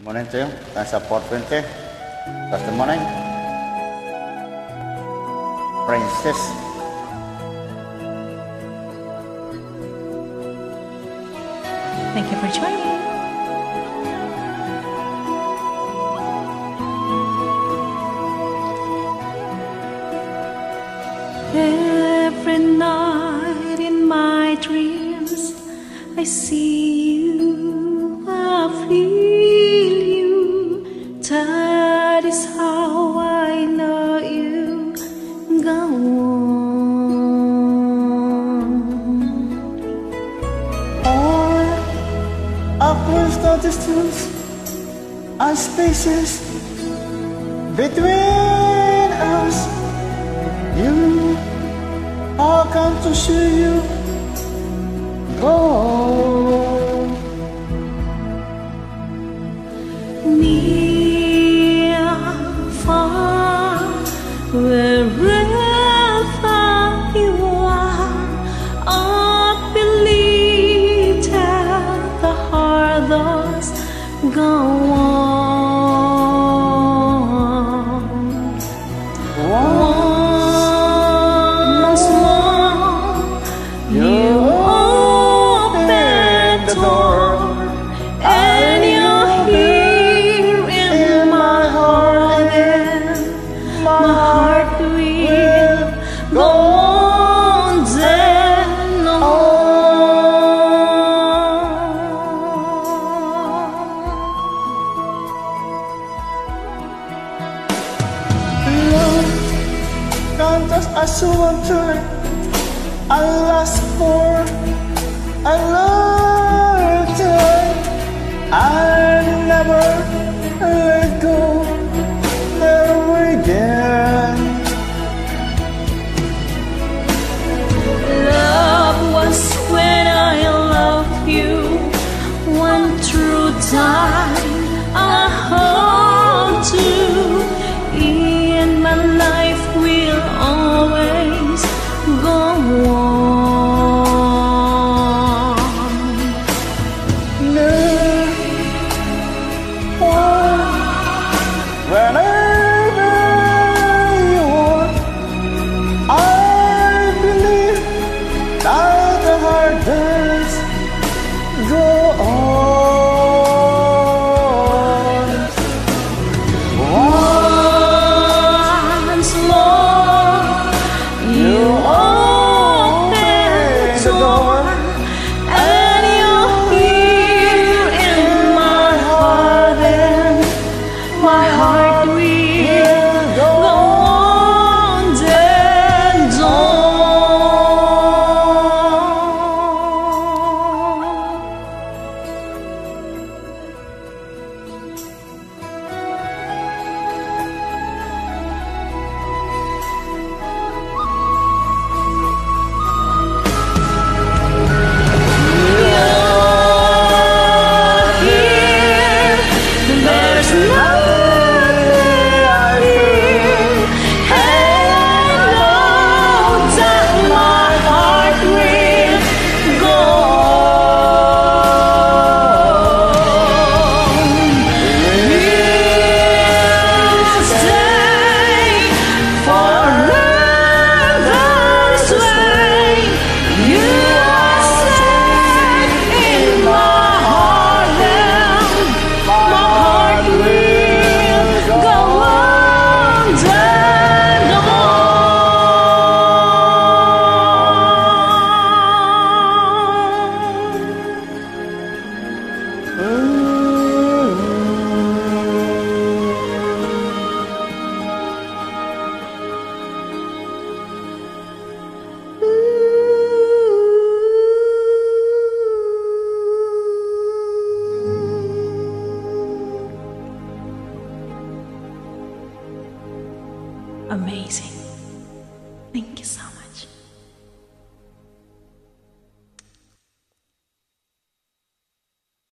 Good morning to you. Thanks support 20. That's the morning. Princess. Thank you for joining. Every night in my dreams, I see systems spaces between us. You, I come to see you. Go. Wow. Tantas as you want to I last for whenever you. I believe that amazing. Thank you so much.